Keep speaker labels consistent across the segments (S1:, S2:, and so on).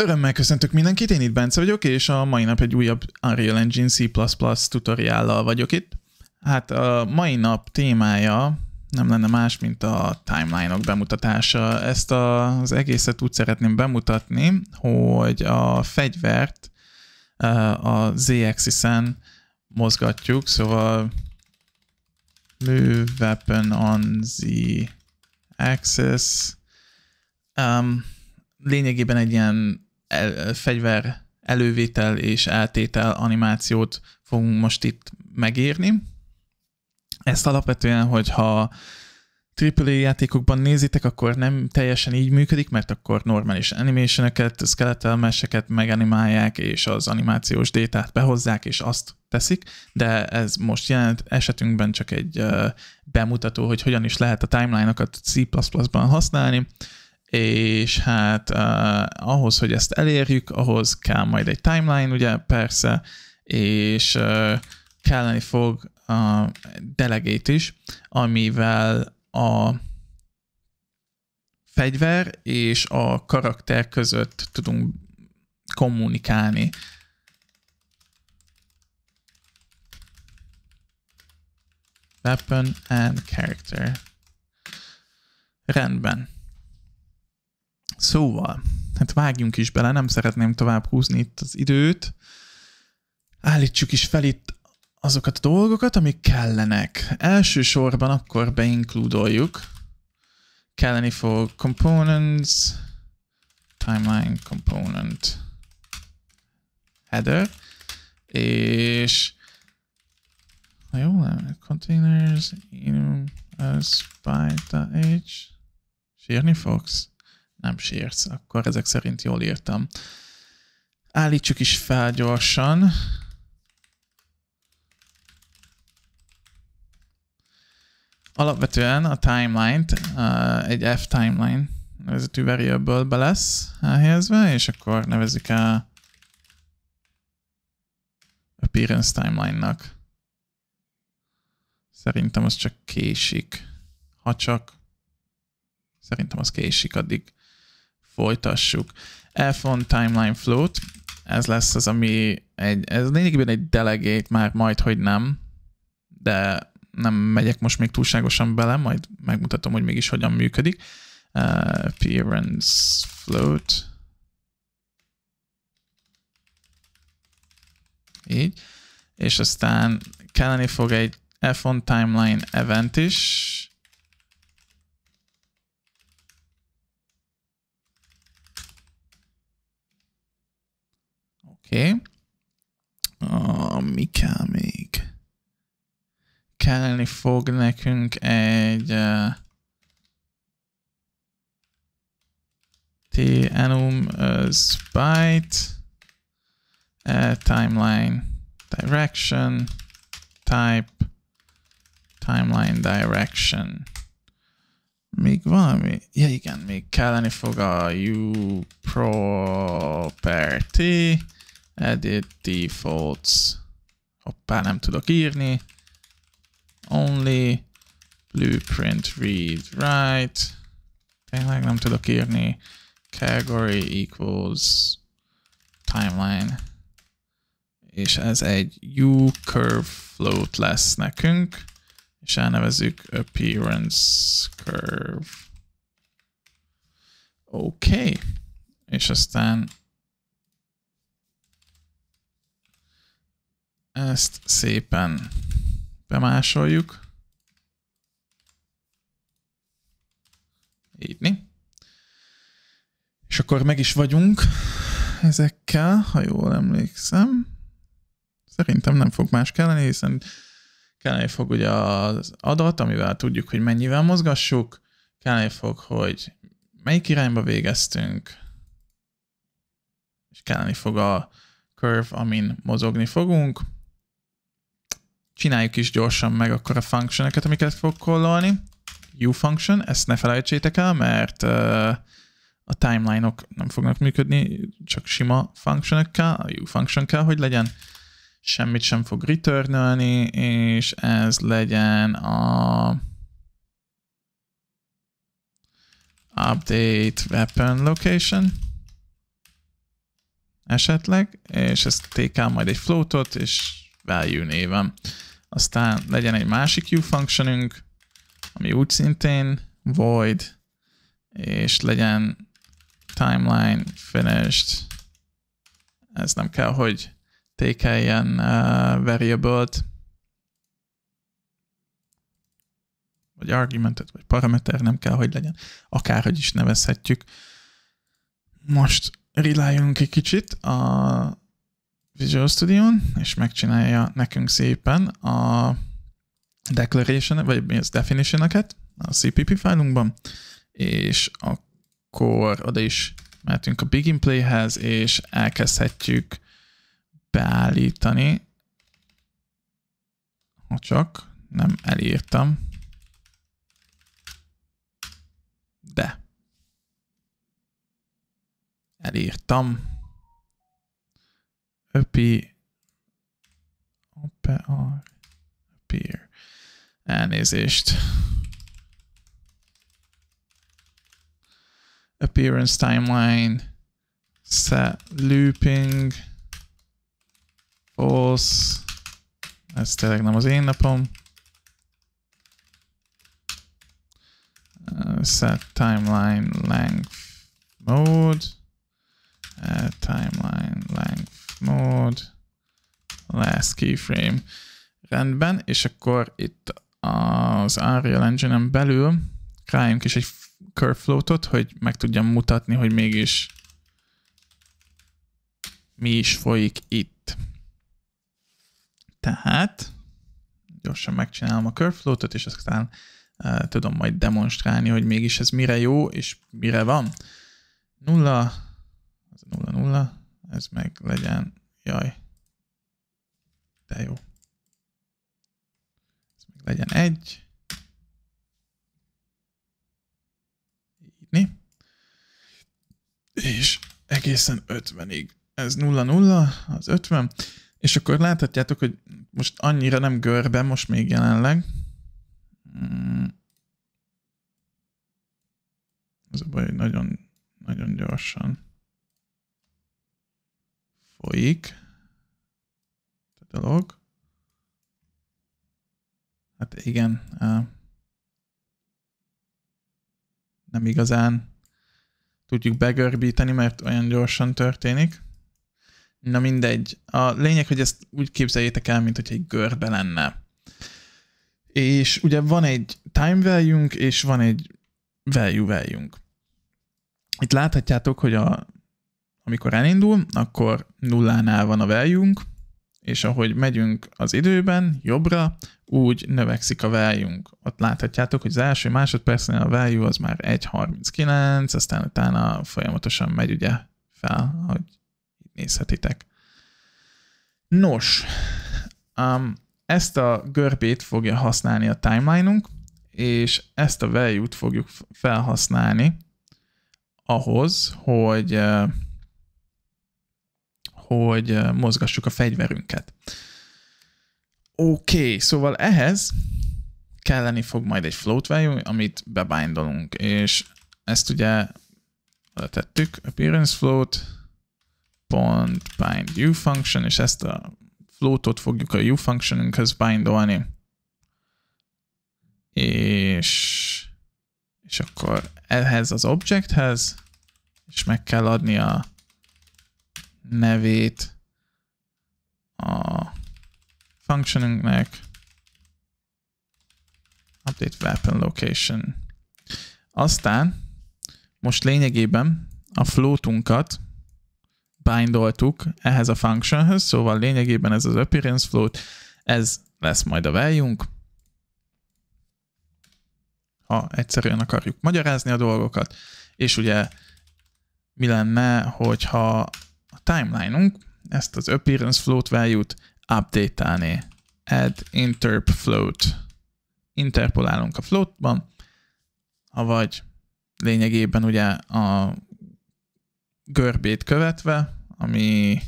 S1: Örömmel köszöntök mindenkit, én itt Bence vagyok, és a mai nap egy újabb Unreal Engine C++ tutoriállal vagyok itt. Hát a mai nap témája nem lenne más, mint a timeline-ok bemutatása. Ezt az egészet úgy szeretném bemutatni, hogy a fegyvert a Z-axis-en mozgatjuk, szóval move weapon on the axis. Um, lényegében egy ilyen fegyver elővétel és eltétel animációt fogunk most itt megírni. Ezt alapvetően, hogyha AAA játékokban nézitek, akkor nem teljesen így működik, mert akkor normális animationeket, skeletal meganimálják, és az animációs détát behozzák, és azt teszik, de ez most jelent esetünkben csak egy bemutató, hogy hogyan is lehet a timeline-okat C++-ban használni, és hát uh, ahhoz, hogy ezt elérjük, ahhoz kell majd egy timeline, ugye persze, és uh, kelleni fog a delegate is, amivel a fegyver és a karakter között tudunk kommunikálni. Weapon and character. Rendben. Szóval, hát vágjunk is bele, nem szeretném tovább húzni itt az időt. Állítsuk is fel itt azokat a dolgokat, amik kellenek. Elsősorban akkor beinkludoljuk. Kelleni fog components, timeline component header, és ha jól nem, containers, enum, as, by, h, sírni fogsz? Nem sírsz, akkor ezek szerint jól írtam. Állítsuk is fel gyorsan. Alapvetően a timeline-t uh, egy f timeline nevezetű variable-be lesz elhelyezve, és akkor nevezik el appearance timeline-nak. Szerintem az csak késik. Ha csak szerintem az késik, addig folytassuk. F1 timeline float, ez lesz az, ami egy, ez lényegében egy delegate, már majd, hogy nem, de nem megyek most még túlságosan bele, majd megmutatom, hogy mégis hogyan működik. Uh, appearance float. Így. És aztán kelleni fog egy F1 timeline event is, Oké. Okay. Uh, mi kell még? Kelleni fog nekünk egy uh, enum uh, byte uh, timeline direction type timeline direction. Még valami? Ja igen, még kelleni fog a u property edit defaults. Hoppá, nem tudok írni. Only blueprint read write. Tényleg nem tudok írni. Category equals timeline. És ez egy U curve float lesz nekünk, és elnevezzük appearance curve. Oké. Okay. És aztán Ezt szépen bemásoljuk. Így. És akkor meg is vagyunk ezekkel, ha jól emlékszem. Szerintem nem fog más kelleni, hiszen kelleni fog ugye az adat, amivel tudjuk, hogy mennyivel mozgassuk, kelleni fog, hogy melyik irányba végeztünk, és kelleni fog a curve, amin mozogni fogunk csináljuk is gyorsan meg akkor a functioneket, amiket fog callolni. U function, ezt ne felejtsétek el, mert uh, a timeline-ok nem fognak működni, csak sima functionekkel, a U function kell, hogy legyen. Semmit sem fog returnölni, és ez legyen a update weapon location. esetleg, és ezt tékál majd egy floatot, és value néven. Aztán legyen egy másik u functionünk, ami úgy szintén void, és legyen timeline finished. Ez nem kell, hogy tékeljen uh, variable-t, vagy argumentet, vagy paraméter, nem kell, hogy legyen. Akárhogy is nevezhetjük. Most reláljunk egy kicsit a Visual Studio-n, és megcsinálja nekünk szépen a declaration, vagy mi az definition a CPP fájlunkban, és akkor oda is mehetünk a Begin Play-hez, és elkezdhetjük beállítani, ha csak nem elírtam, de. Elírtam. Öpi appear. Elnézést. Appearance timeline. Set looping. False. Ez tényleg nem az én napom. Uh, set timeline length mode. Add timeline length mode. Last keyframe. Rendben, és akkor itt az Unreal Engine-en belül králjunk is egy curve floatot, hogy meg tudjam mutatni, hogy mégis mi is folyik itt. Tehát gyorsan megcsinálom a curve floatot, és aztán uh, tudom majd demonstrálni, hogy mégis ez mire jó, és mire van. Nulla, az nulla nulla, ez meg legyen, jaj, de jó. Ez meg legyen egy. Írni. És egészen 50-ig. Ez 0-0, az 50. És akkor láthatjátok, hogy most annyira nem görbe, most még jelenleg. Ez a baj, hogy nagyon, nagyon gyorsan folyik a dolog. Hát igen, nem igazán tudjuk begörbíteni, mert olyan gyorsan történik. Na mindegy. A lényeg, hogy ezt úgy képzeljétek el, mint hogy egy görbe lenne. És ugye van egy time value és van egy value value Itt láthatjátok, hogy a, amikor elindul, akkor nullánál van a value és ahogy megyünk az időben jobbra, úgy növekszik a value Ott láthatjátok, hogy az első másodpercnél a value az már 1.39, aztán utána folyamatosan megy ugye fel, hogy nézhetitek. Nos, um, ezt a görbét fogja használni a timeline-unk, és ezt a value-t fogjuk felhasználni ahhoz, hogy uh, hogy mozgassuk a fegyverünket. Oké, okay, szóval ehhez kelleni fog majd egy float value, amit bebindolunk, és ezt ugye tettük, appearance float, pont bind u function, és ezt a floatot fogjuk a u functionünkhöz bindolni. És, és akkor ehhez az objecthez, és meg kell adni a nevét a functionünknek, update weapon location. Aztán most lényegében a floatunkat bindoltuk ehhez a functionhöz, szóval lényegében ez az appearance float, ez lesz majd a value ha egyszerűen akarjuk magyarázni a dolgokat, és ugye mi lenne, hogyha timeline-unk ezt az appearance float value-t update-álné. Add interp float. Interpolálunk a floatban, vagy lényegében ugye a görbét követve ami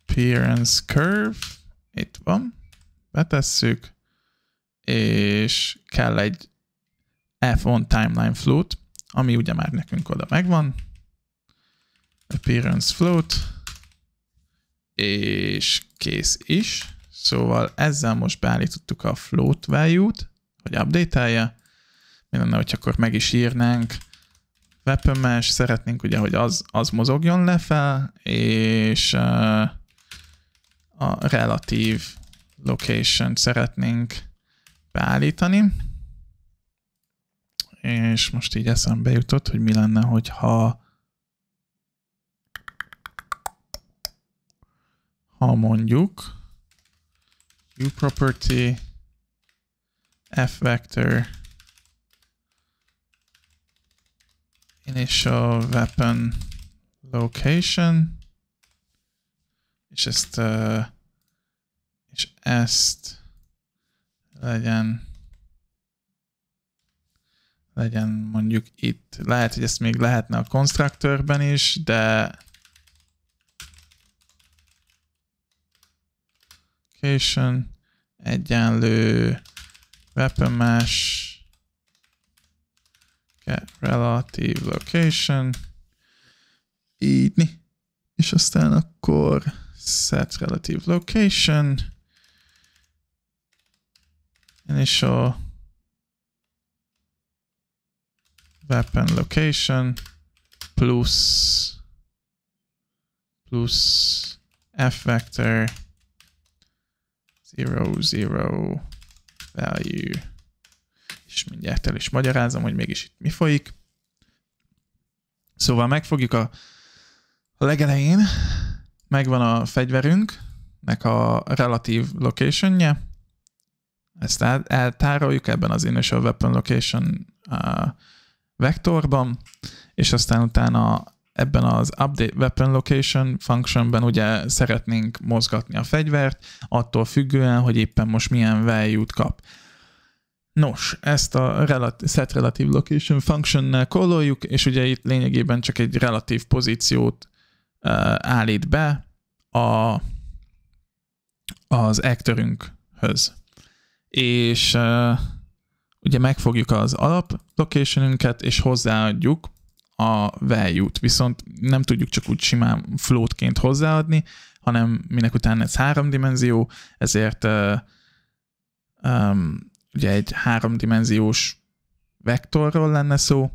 S1: appearance curve, itt van, betesszük, és kell egy F1 timeline float, ami ugye már nekünk oda megvan. Appearance float, és kész is. Szóval ezzel most beállítottuk a float value-t, hogy update-elje. Mi lenne, hogy akkor meg is írnánk weapon mesh, szeretnénk ugye, hogy az, az mozogjon lefel, és uh, a relatív location szeretnénk beállítani. És most így eszembe jutott, hogy mi lenne, hogyha ha mondjuk uProperty f vector initial weapon location és ezt uh, és ezt legyen legyen mondjuk itt. Lehet, hogy ezt még lehetne a constructorben is, de location egyenlő weapon mesh get relative location így és aztán akkor set relative location initial weapon location plus plus f vector zero zero value. És mindjárt el is magyarázom, hogy mégis itt mi folyik. Szóval megfogjuk a, a legelején, megvan a fegyverünknek a relatív locationje, ezt el, eltároljuk ebben az initial weapon location uh, vektorban, és aztán utána ebben az update weapon location functionben ugye szeretnénk mozgatni a fegyvert, attól függően, hogy éppen most milyen value-t kap. Nos, ezt a set relative location function-nel calloljuk, és ugye itt lényegében csak egy relatív pozíciót uh, állít be a, az actorünkhöz. És uh, ugye megfogjuk az alap locationünket, és hozzáadjuk a value-t, viszont nem tudjuk csak úgy simán floatként hozzáadni, hanem minek után ez három dimenzió, ezért uh, um, ugye egy háromdimenziós vektorról lenne szó.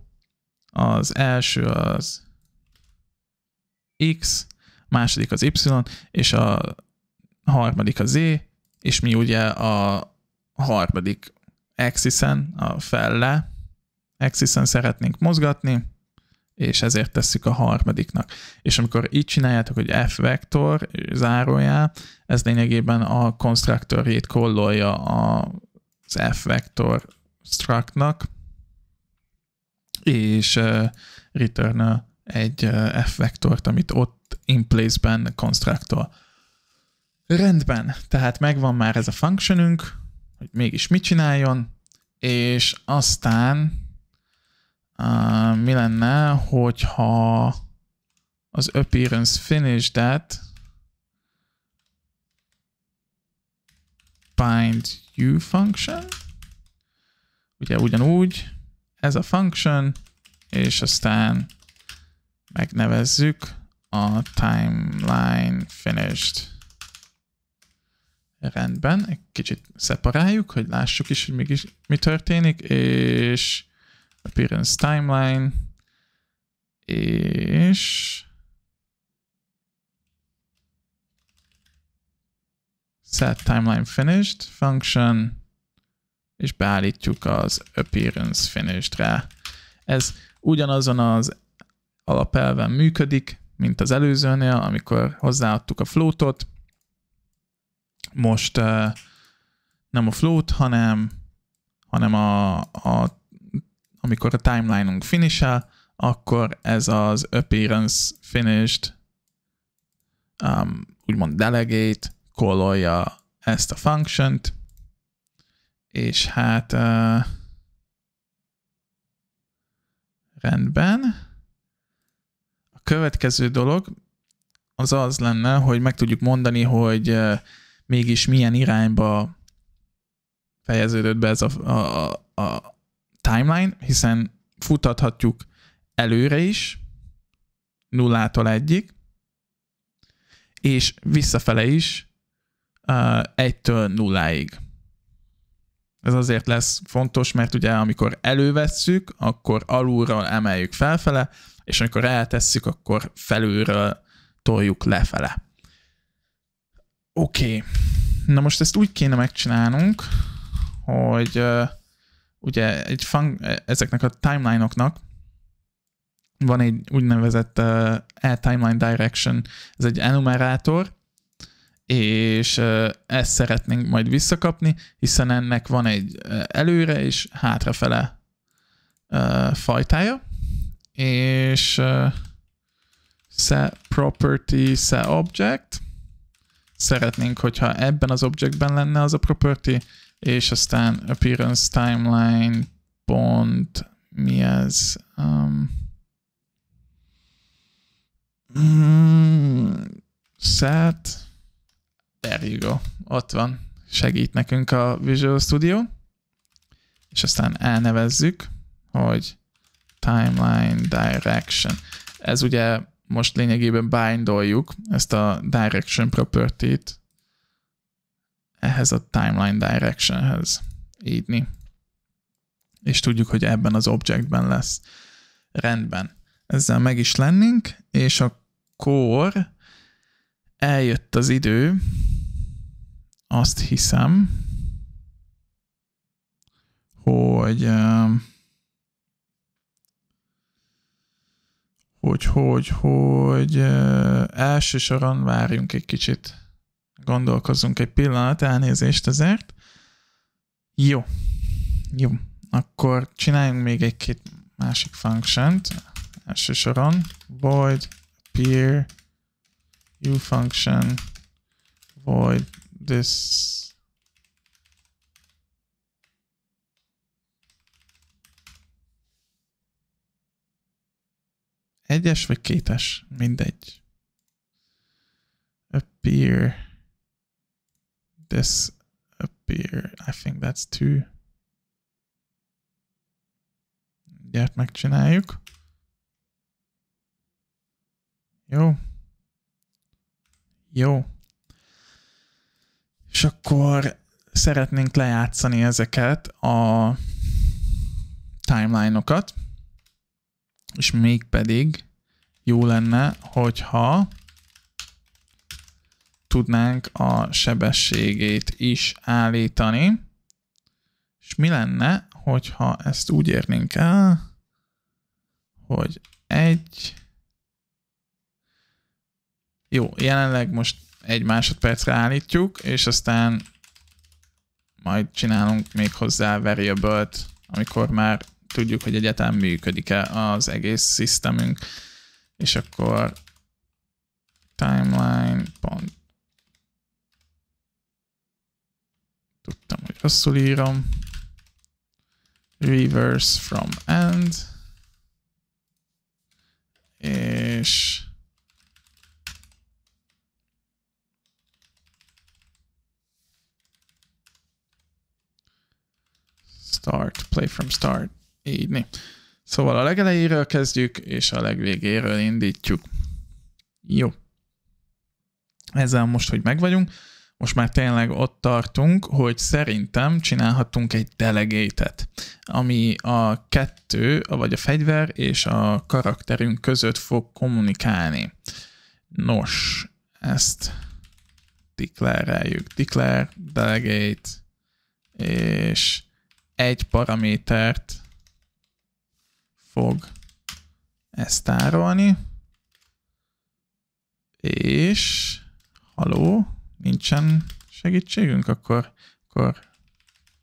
S1: Az első az x, második az y, és a harmadik a z, és mi ugye a harmadik axisen, a felle axisen szeretnénk mozgatni, és ezért tesszük a harmadiknak. És amikor így csináljátok, hogy f vektor zárójá, ez lényegében a konstruktorét kollolja az f-vektor structnak, és return egy f-vektort, amit ott in place-ben constructor. Rendben, tehát megvan már ez a functionünk, hogy mégis mit csináljon, és aztán uh, mi lenne, hogyha az appearance finish that bind u function, ugye ugyanúgy, ez a function, és aztán megnevezzük a timeline finished. Rendben, egy kicsit szeparáljuk, hogy lássuk is, hogy mégis mi történik, és appearance timeline, és set timeline finished function, és beállítjuk az appearance finished-re. Ez ugyanazon az alapelven működik, mint az előzőnél, amikor hozzáadtuk a floatot. Most uh, nem a float, hanem, hanem a, a, amikor a timeline-unk finish akkor ez az appearance finished um, úgymond delegate callolja ezt a function-t, és hát uh, rendben. A következő dolog az az lenne, hogy meg tudjuk mondani, hogy uh, mégis milyen irányba fejeződött be ez a, a, a timeline, hiszen futathatjuk előre is, nullától egyig, és visszafele is egytől nulláig. Ez azért lesz fontos, mert ugye amikor elővesszük, akkor alulról emeljük felfele, és amikor eltesszük, akkor felülről toljuk lefele. Oké. Okay. Na most ezt úgy kéne megcsinálnunk, hogy uh, ugye egy fun- ezeknek a timeline-oknak van egy úgynevezett uh, timeline direction, ez egy enumerátor, és uh, ezt szeretnénk majd visszakapni, hiszen ennek van egy előre és hátrafele uh, fajtája, és uh, se property, se object, szeretnénk, hogyha ebben az objectben lenne az a property, és aztán appearance timeline pont mi ez? Um, mm, set there you go, ott van, segít nekünk a Visual Studio, és aztán elnevezzük, hogy timeline direction. Ez ugye most lényegében bindoljuk ezt a direction property-t ehhez a timeline directionhez írni. És tudjuk, hogy ebben az objectben lesz. Rendben. Ezzel meg is lennénk, és akkor eljött az idő, azt hiszem, hogy hogy, hogy, hogy első soron várjunk egy kicsit gondolkozzunk egy pillanat, elnézést ezért. Jó. Jó. Akkor csináljunk még egy-két másik function-t. Első soron void appear new function void this egyes vagy kétes, mindegy. Appear this appear. I think that's two. Gyert megcsináljuk. Jó. Jó. És akkor szeretnénk lejátszani ezeket a timeline-okat, és még pedig jó lenne, hogyha tudnánk a sebességét is állítani. És mi lenne, hogyha ezt úgy érnénk el, hogy egy... Jó, jelenleg most egy másodpercre állítjuk, és aztán majd csinálunk még hozzá variable-t, amikor már tudjuk, hogy egyáltalán működik-e az egész szisztemünk, és akkor timeline pont Tudtam, hogy rosszul írom. Reverse from end. És start, play from start. Így Szóval a legelejéről kezdjük, és a legvégéről indítjuk. Jó. Ezzel most, hogy megvagyunk, most már tényleg ott tartunk, hogy szerintem csinálhatunk egy delegatet, ami a kettő, vagy a fegyver és a karakterünk között fog kommunikálni. Nos, ezt declare-eljük. Declare, delegate, és egy paramétert fog ezt tárolni, és haló, nincsen segítségünk, akkor, akkor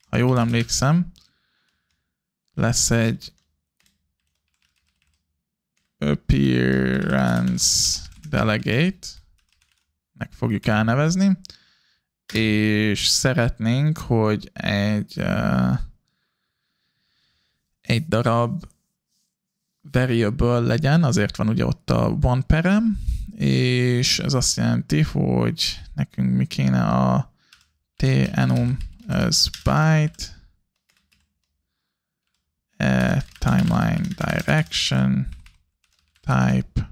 S1: ha jól emlékszem, lesz egy appearance delegate, meg fogjuk elnevezni, és szeretnénk, hogy egy uh, egy darab variable legyen, azért van ugye ott a one perem, és ez azt jelenti, hogy nekünk mi kéne a tenum as byte a timeline direction type,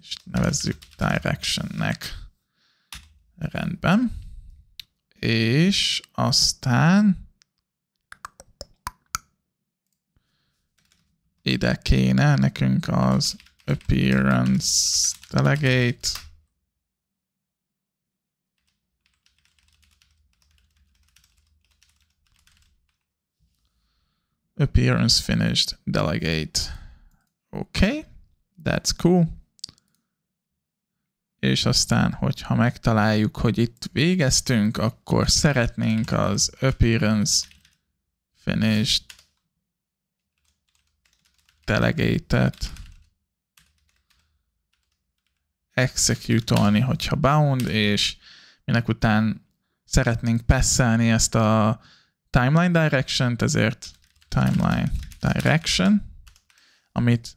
S1: és nevezzük directionnek. Rendben. És aztán ide kéne nekünk az appearance delegate, appearance finished delegate. Okay, that's cool. És aztán, hogyha megtaláljuk, hogy itt végeztünk, akkor szeretnénk az appearance finished delegated. Execute-olni, hogyha bound, és minek után szeretnénk passzelni ezt a timeline direction-t, ezért timeline direction, amit,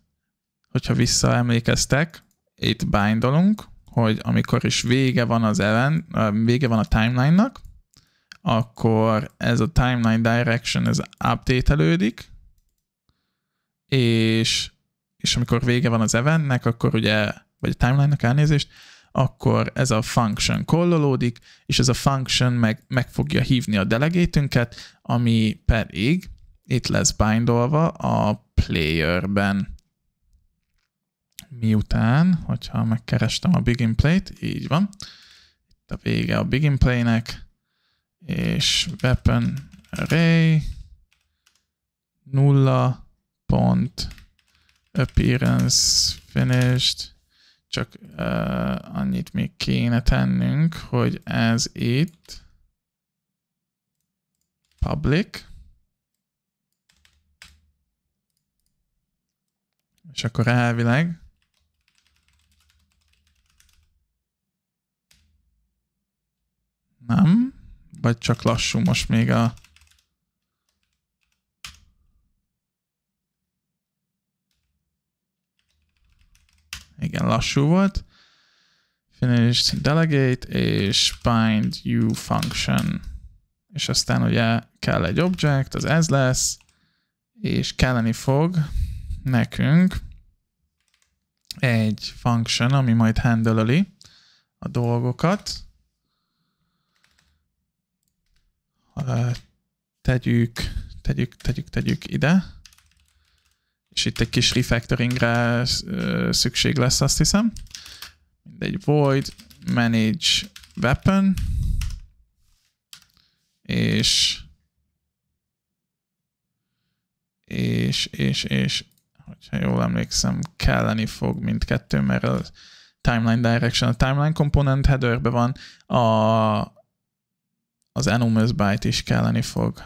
S1: hogyha visszaemlékeztek, itt bindolunk, hogy amikor is vége van az event, vége van a timeline-nak, akkor ez a timeline direction ez update-elődik, és, és amikor vége van az eventnek, akkor ugye, vagy a timeline-nak elnézést, akkor ez a function kollolódik, és ez a function meg, meg fogja hívni a delegétünket, ami pedig itt lesz bindolva a playerben. Miután, hogyha megkerestem a begin play-t, így van, itt a vége a begin play-nek, és weapon array nulla pont. Appearance finished, csak uh, annyit még kéne tennünk, hogy ez itt. Public, És akkor elvileg. Nem, vagy csak lassú most még a igen, lassú volt. Finished delegate és bind you function. És aztán ugye kell egy object, az ez lesz, és kelleni fog nekünk egy function, ami majd handle a dolgokat. Tegyük, tegyük, tegyük, tegyük ide. És itt egy kis refactoringre szükség lesz, azt hiszem. Mindegy, void, manage weapon, és és, és, és hogyha jól emlékszem, kelleni fog mindkettő, mert a timeline direction, a timeline component headerbe van, a, az enormous byte is kelleni fog.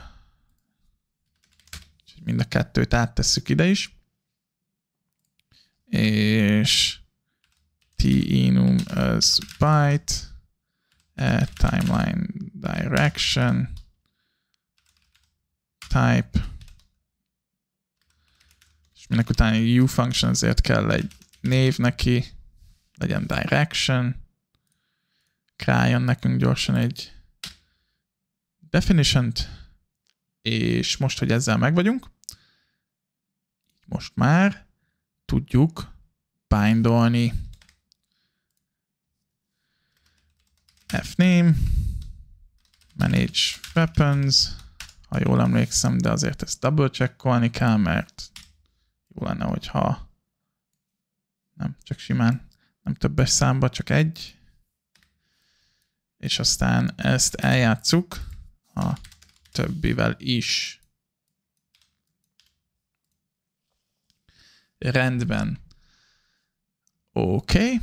S1: Mind a kettőt áttesszük ide is. És t enum as byte, add timeline direction, type, minek után egy u function, ezért kell egy név neki, legyen direction, kreáljon nekünk gyorsan egy definition és most, hogy ezzel meg vagyunk, most már tudjuk bindolni fname, manage weapons, ha jól emlékszem, de azért ezt double checkolni kell, mert jó lenne, hogyha nem, csak simán, nem többes számba, csak egy, és aztán ezt eljátszuk a többivel is. Rendben. Oké. Okay.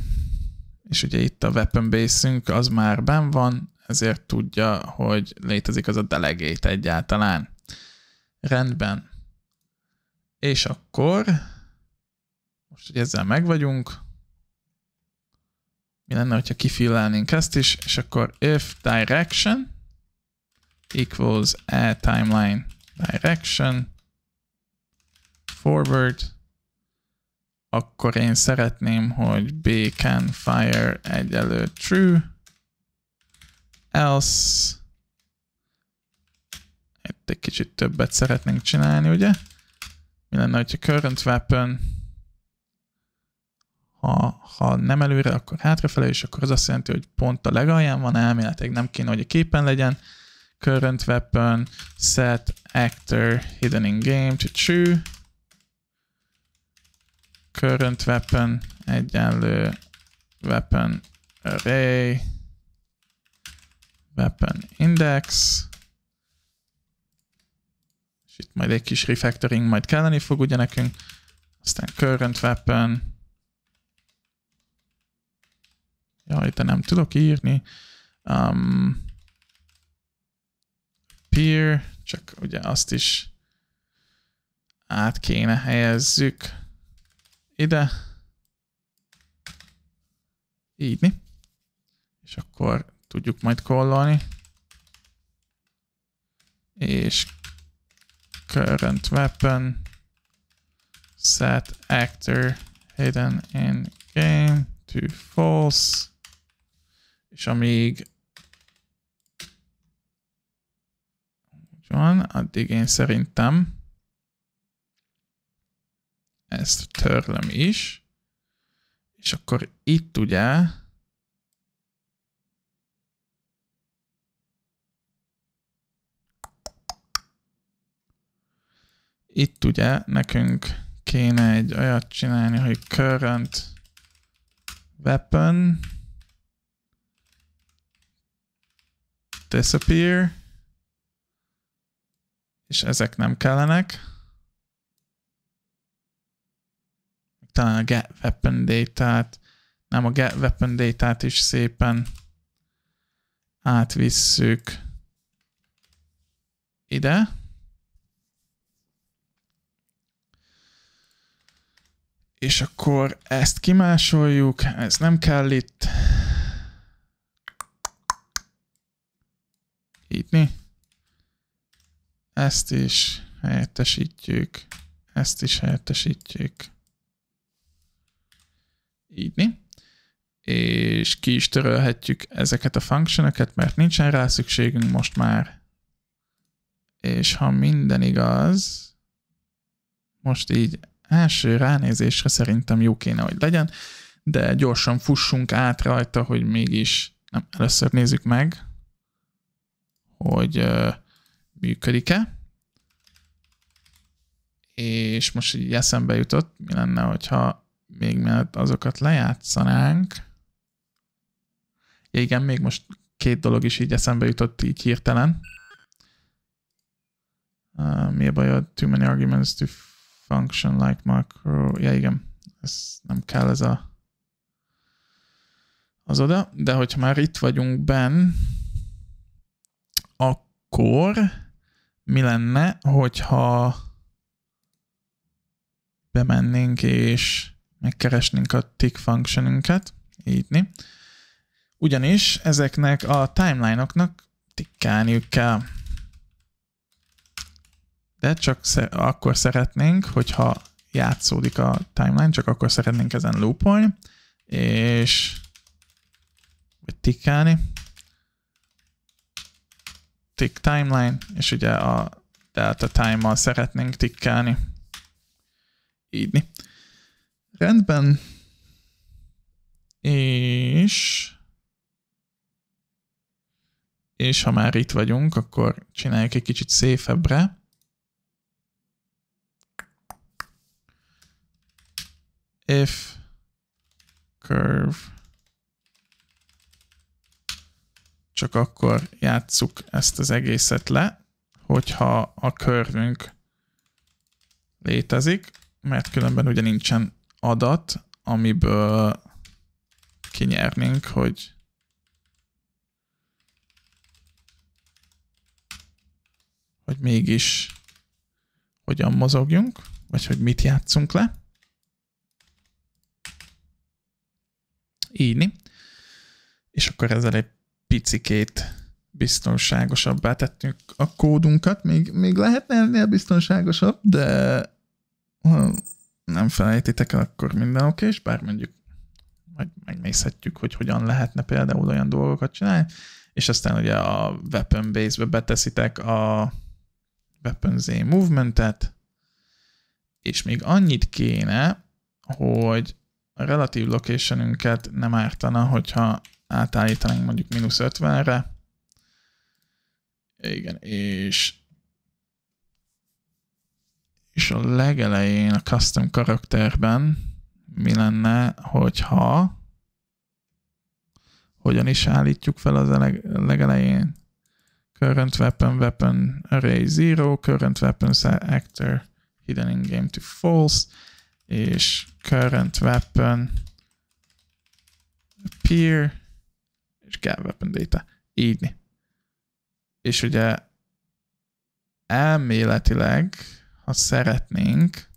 S1: És ugye itt a weapon base az már ben van, ezért tudja, hogy létezik az a delegate egyáltalán. Rendben. És akkor, most, hogy ezzel megvagyunk, mi lenne, hogyha kifillelnénk ezt is, és akkor if direction equals a timeline direction forward, akkor én szeretném, hogy beacon fire egyelő true, else itt egy kicsit többet szeretnénk csinálni, ugye? Mi lenne, hogyha current weapon ha, ha nem előre, akkor hátrafele, és akkor az azt jelenti, hogy pont a legalján van, elméletileg nem kéne, hogy a képen legyen. Current weapon, set actor hidden in game to true. Current weapon egyenlő weapon array weapon index és itt majd egy kis refactoring majd kelleni fog ugye nekünk, aztán current weapon, jaj, de nem tudok írni, um, peer, csak ugye azt is át kéne helyezzük ide, így mi, és akkor tudjuk majd kollolni, és current weapon, set actor hidden in game to false, és amíg van, addig én szerintem ezt törlöm is, és akkor itt ugye Itt ugye nekünk kéne egy olyat csinálni, hogy current weapon disappear, és ezek nem kellenek. Talán a get weapon data-t, nem a get weapon data-t is szépen átvisszük ide. És akkor ezt kimásoljuk, ez nem kell itt. Így Ezt is helyettesítjük. Ezt is helyettesítjük. Így És ki is törölhetjük ezeket a functionokat, mert nincsen rá szükségünk most már. És ha minden igaz, most így első ránézésre szerintem jó kéne, hogy legyen, de gyorsan fussunk át rajta, hogy mégis nem, először nézzük meg, hogy uh, működik-e. És most így eszembe jutott, mi lenne, hogyha még mielőtt azokat lejátszanánk. Ja, igen, még most két dolog is így eszembe jutott így hirtelen. Uh, mi a bajod? Too many arguments to function like macro, ja igen, ez nem kell ez a az oda, de hogyha már itt vagyunk benn, akkor mi lenne, hogyha bemennénk és megkeresnénk a tick functionünket, így. Ugyanis ezeknek a timeline-oknak tikkálniuk kell de csak sze- akkor szeretnénk, hogyha játszódik a timeline, csak akkor szeretnénk ezen loopolni, és vagy tikkálni. Tick timeline, és ugye a delta time-mal szeretnénk tikkálni. Így. Rendben. És és ha már itt vagyunk, akkor csináljuk egy kicsit széfebbre. if curve csak akkor játsszuk ezt az egészet le, hogyha a körvünk létezik, mert különben ugye nincsen adat, amiből kinyernénk, hogy hogy mégis hogyan mozogjunk, vagy hogy mit játszunk le. írni, és akkor ezzel egy picikét biztonságosabbá tettünk a kódunkat. Még, még lehetne ennél biztonságosabb, de nem felejtitek el, akkor minden oké, és bár mondjuk majd megnézhetjük, hogy hogyan lehetne például olyan dolgokat csinálni, és aztán ugye a weapon base-be beteszitek a weapon Z movementet, és még annyit kéne, hogy a relatív locationünket nem ártana, hogyha átállítanánk mondjuk mínusz 50-re. Igen, és és a legelején a custom karakterben mi lenne, hogyha hogyan is állítjuk fel az leg, legelején current weapon, weapon array 0, current weapon actor hidden in game to false, és current weapon appear, és get weapon data. Így. És ugye elméletileg, ha szeretnénk,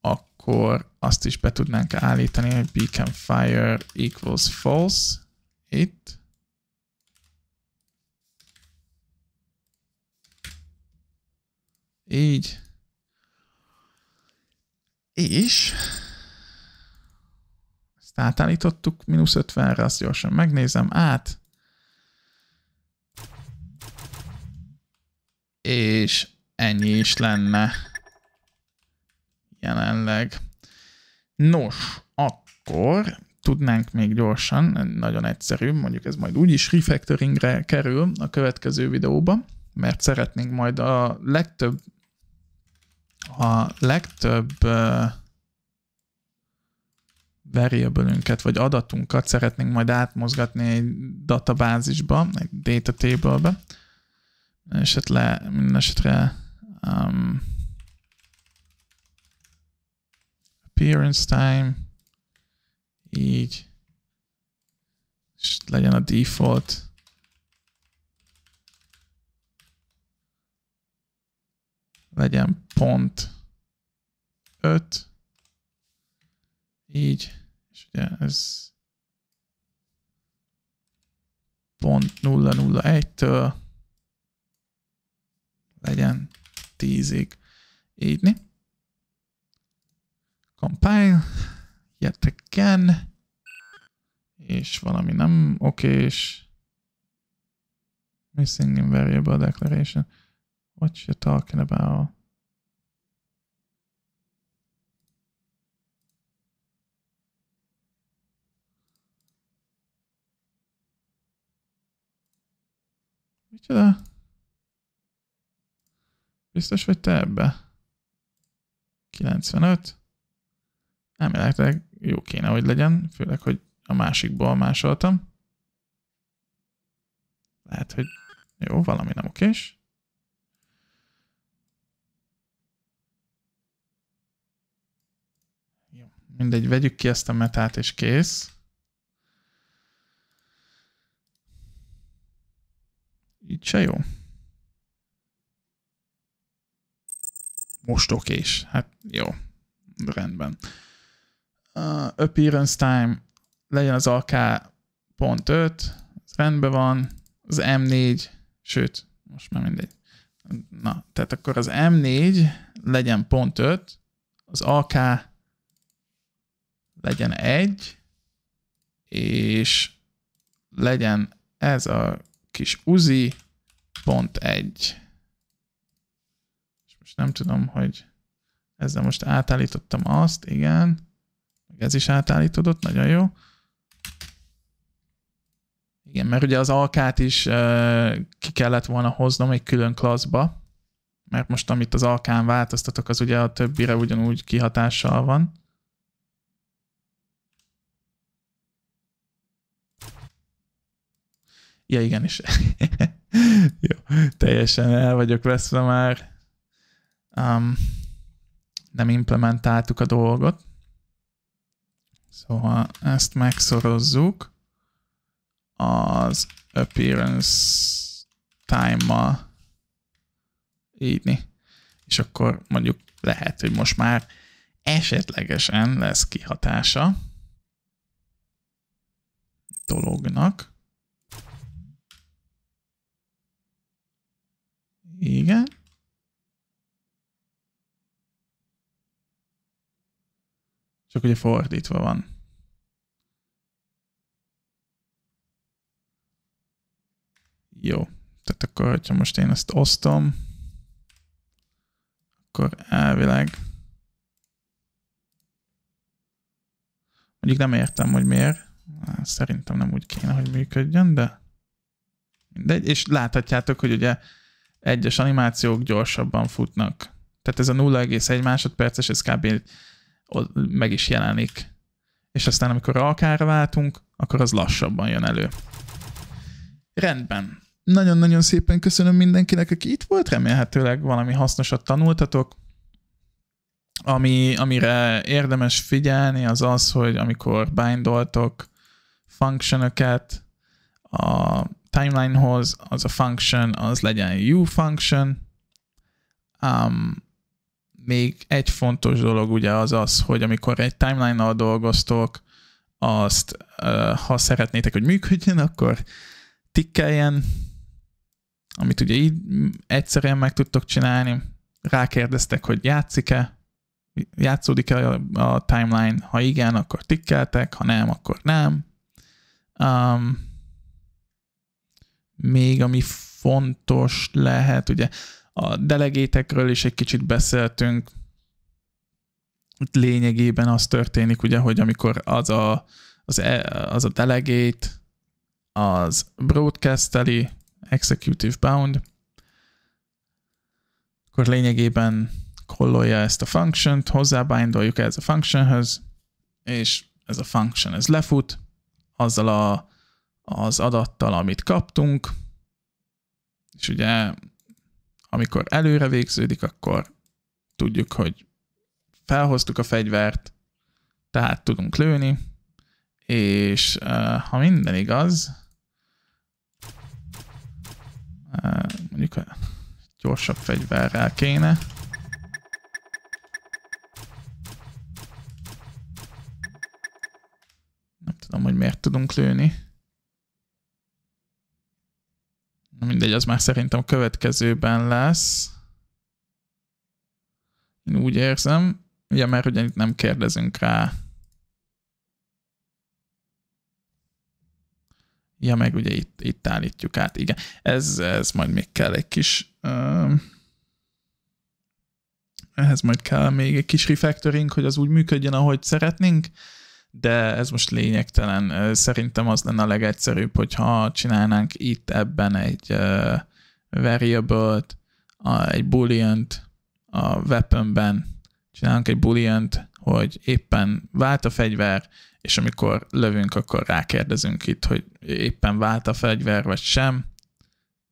S1: akkor azt is be tudnánk állítani, hogy beacon fire equals false itt. Így. És ezt átállítottuk mínusz 50-re, azt gyorsan megnézem át. És ennyi is lenne jelenleg. Nos, akkor tudnánk még gyorsan, nagyon egyszerű, mondjuk ez majd úgyis refactoringre kerül a következő videóban, mert szeretnénk majd a legtöbb a legtöbb uh, variable vagy adatunkat szeretnénk majd átmozgatni egy databázisba, egy data table-be, esetre, minden esetre um, appearance time, így, és legyen a default, legyen pont 5, így, és ugye ez pont 001-től legyen 10-ig. Így. Compile, yet again, és valami nem okés. Missing in variable declaration. What you talking about? Micsoda? Biztos vagy te ebbe? 95? Elméletileg jó kéne, hogy legyen, főleg, hogy a másikból másoltam. Lehet, hogy jó, valami nem okés. Jó, mindegy, vegyük ki ezt a metát, és kész. Így se jó. Most okés. Hát jó. Rendben. Uh, appearance time legyen az AK pont 5, ez rendben van, az M4, sőt, most már mindegy. Na, tehát akkor az M4 legyen pont 5, az AK legyen 1, és legyen ez a kis Uzi pont 1 most nem tudom, hogy ezzel most átállítottam azt, igen. Ez is átállítódott, nagyon jó. Igen, mert ugye az alkát is uh, ki kellett volna hoznom egy külön klasszba, mert most amit az alkán változtatok, az ugye a többire ugyanúgy kihatással van. Ja, igenis. jó, teljesen el vagyok veszve már um, nem implementáltuk a dolgot. Szóval ezt megszorozzuk az appearance time-mal írni. És akkor mondjuk lehet, hogy most már esetlegesen lesz kihatása dolognak. Igen. Csak ugye fordítva van. Jó. Tehát akkor, hogyha most én ezt osztom, akkor elvileg Mondjuk nem értem, hogy miért. Szerintem nem úgy kéne, hogy működjön, de mindegy. És láthatjátok, hogy ugye egyes animációk gyorsabban futnak. Tehát ez a 0,1 másodperces, ez kb. Meg is jelenik. És aztán amikor alkára váltunk, akkor az lassabban jön elő. Rendben. Nagyon-nagyon szépen köszönöm mindenkinek, aki itt volt, remélhetőleg valami hasznosat tanultatok. Ami, amire érdemes figyelni, az az, hogy amikor bindoltok functionokat a timelinehoz, az a function, az legyen u function. Um, még egy fontos dolog ugye az az, hogy amikor egy timeline-nal dolgoztok, azt, ha szeretnétek, hogy működjön, akkor tikkeljen, amit ugye így egyszerűen meg tudtok csinálni. Rákérdeztek, hogy játszik-e, játszódik-e a timeline, ha igen, akkor tikkeltek, ha nem, akkor nem. Um, még ami fontos lehet, ugye a delegétekről is egy kicsit beszéltünk, itt lényegében az történik, ugye, hogy amikor az a, az, e, az a delegét az broadcasteli executive bound, akkor lényegében kollolja ezt a function-t, hozzábindoljuk ez a functionhöz, és ez a function ez lefut, azzal a, az adattal, amit kaptunk, és ugye amikor előre végződik, akkor tudjuk, hogy felhoztuk a fegyvert, tehát tudunk lőni, és ha minden igaz, mondjuk a gyorsabb fegyverrel kéne, nem tudom, hogy miért tudunk lőni. Na mindegy, az már szerintem a következőben lesz. Én úgy érzem. Ugye, mert ugye itt nem kérdezünk rá. Ja, meg ugye itt, itt állítjuk át, igen. Ez, ez majd még kell egy kis... Uh, ehhez majd kell még egy kis refactoring, hogy az úgy működjön, ahogy szeretnénk de ez most lényegtelen. Szerintem az lenne a legegyszerűbb, hogyha csinálnánk itt ebben egy variable-t, egy boolean-t a weaponben, csinálunk egy boolean hogy éppen vált a fegyver, és amikor lövünk, akkor rákérdezünk itt, hogy éppen vált a fegyver, vagy sem,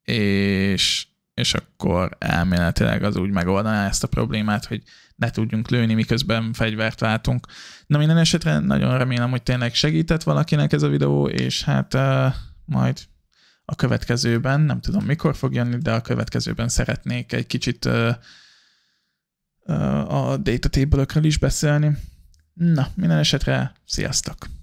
S1: és, és akkor elméletileg az úgy megoldaná ezt a problémát, hogy ne tudjunk lőni, miközben fegyvert váltunk. Na minden esetre nagyon remélem, hogy tényleg segített valakinek ez a videó, és hát uh, majd a következőben, nem tudom mikor fog jönni, de a következőben szeretnék egy kicsit uh, uh, a data table is beszélni. Na, minden esetre sziasztok!